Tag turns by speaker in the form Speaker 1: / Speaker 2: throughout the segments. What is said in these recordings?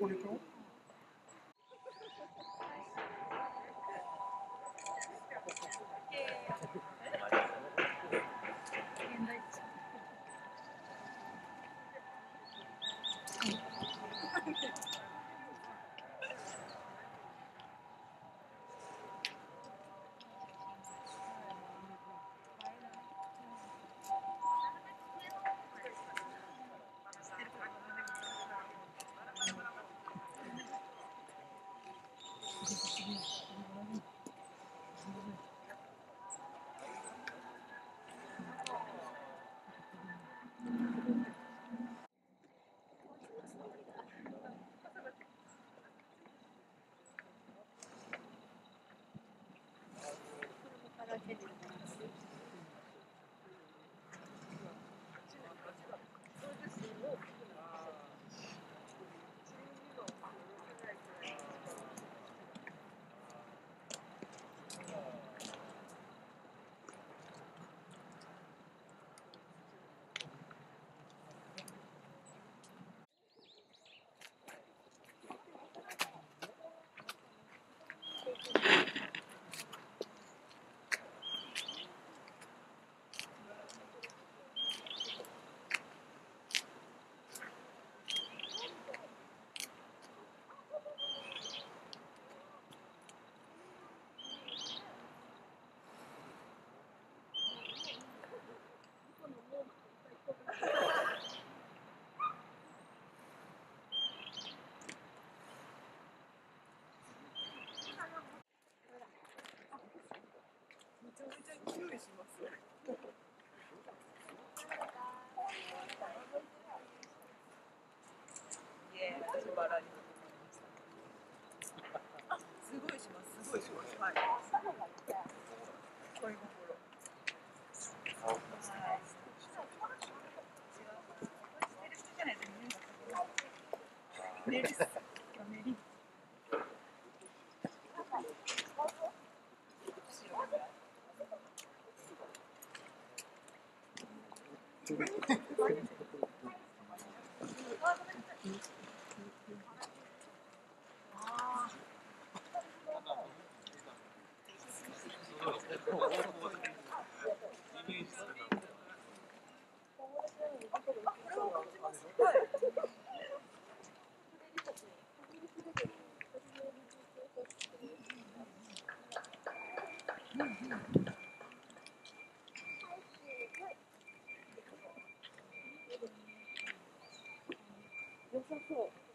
Speaker 1: ああ、こ
Speaker 2: deles também. 谢谢。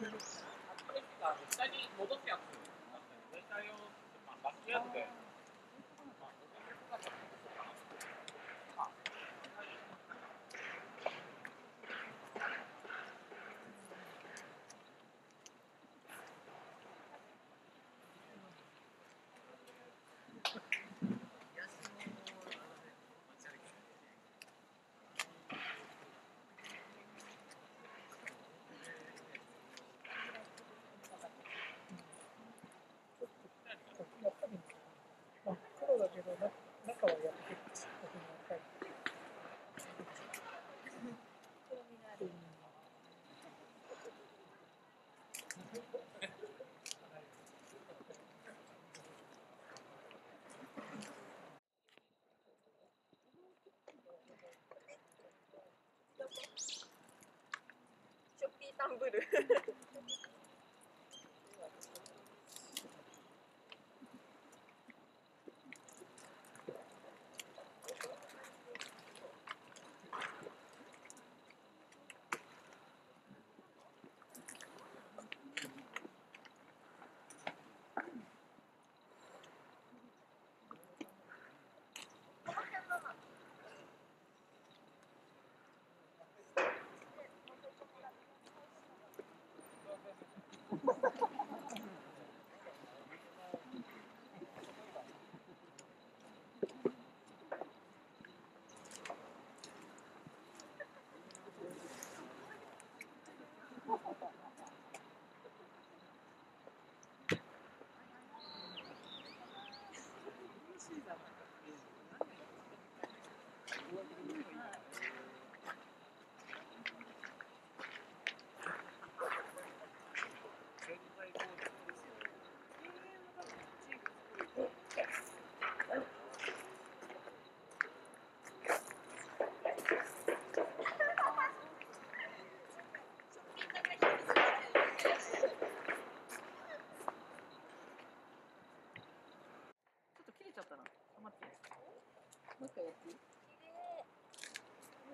Speaker 3: 下に戻すやつ、バックヤードで。
Speaker 1: ショッピータンブル。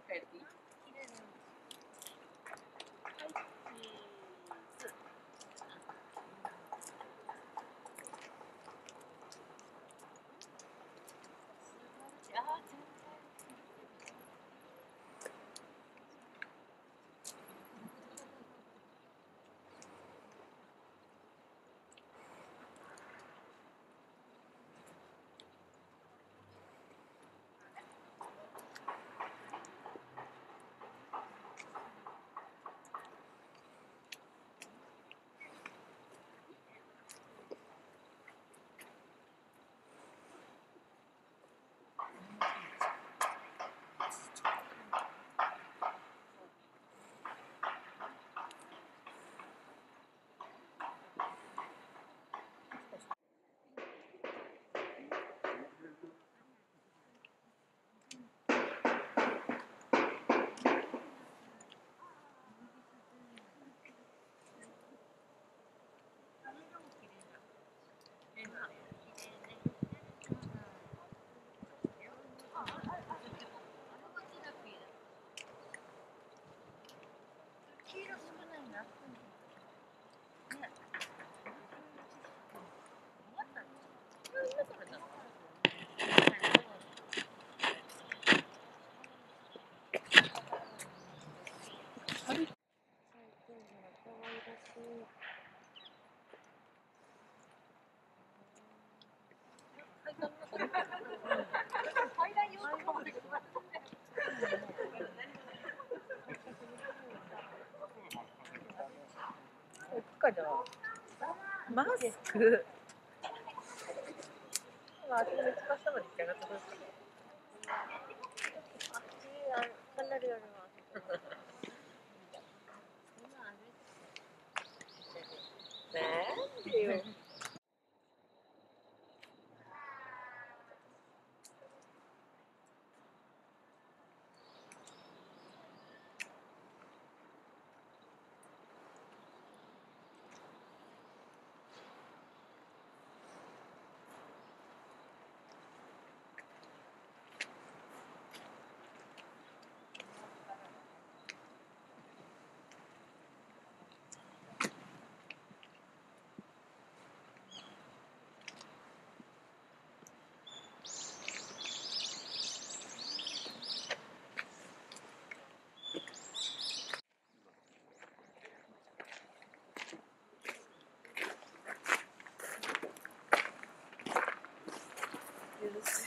Speaker 2: perdí.
Speaker 4: どマスク。まあ、私の一番下まで行き上がったとこ
Speaker 5: is.